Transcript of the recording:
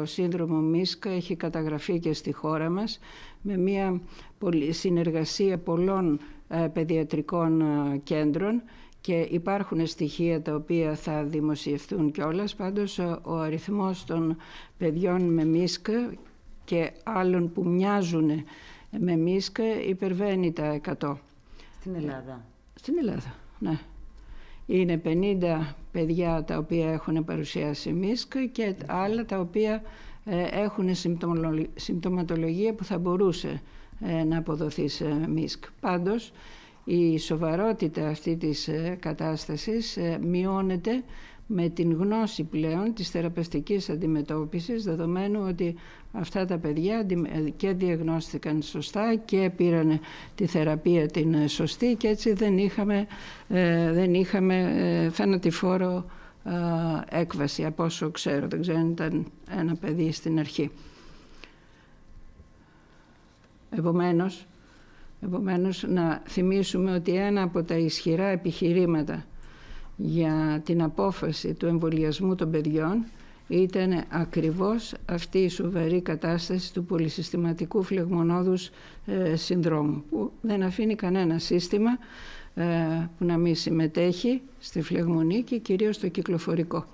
Ο σύνδρομο ΜΙΣΚΑ έχει καταγραφεί και στη χώρα μας με μια συνεργασία πολλών ε, παιδιατρικών ε, κέντρων και υπάρχουν στοιχεία τα οποία θα δημοσιευτούν κιόλας. Πάντως ο αριθμός των παιδιών με ΜΙΣΚΑ και άλλων που μοιάζουν με ΜΙΣΚΑ υπερβαίνει τα 100. Στην Ελλάδα. Στην Ελλάδα, ναι. Είναι 50 παιδιά τα οποία έχουν παρουσιάσει ΜΙΣΚ και άλλα τα οποία ε, έχουν συμπτωματολογία που θα μπορούσε ε, να αποδοθεί σε ΜΙΣΚ. Πάντως, η σοβαρότητα αυτή της ε, κατάστασης μειώνεται με την γνώση πλέον της θεραπευτικής αντιμετώπισης δεδομένου ότι αυτά τα παιδιά και διαγνώστηκαν σωστά και πήραν τη θεραπεία την σωστή και έτσι δεν είχαμε, ε, δεν είχαμε ε, θανατηφόρο ε, έκβαση από όσο ξέρω, δεν ξέρω αν ήταν ένα παιδί στην αρχή. Επομένως, επομένως να θυμίσουμε ότι ένα από τα ισχυρά επιχειρήματα για την απόφαση του εμβολιασμού των παιδιών ήταν ακριβώς αυτή η σοβαρή κατάσταση του πολυσυστηματικού φλεγμονώδους ε, συνδρόμου που δεν αφήνει κανένα σύστημα ε, που να μην συμμετέχει στη φλεγμονή και κυρίως στο κυκλοφορικό.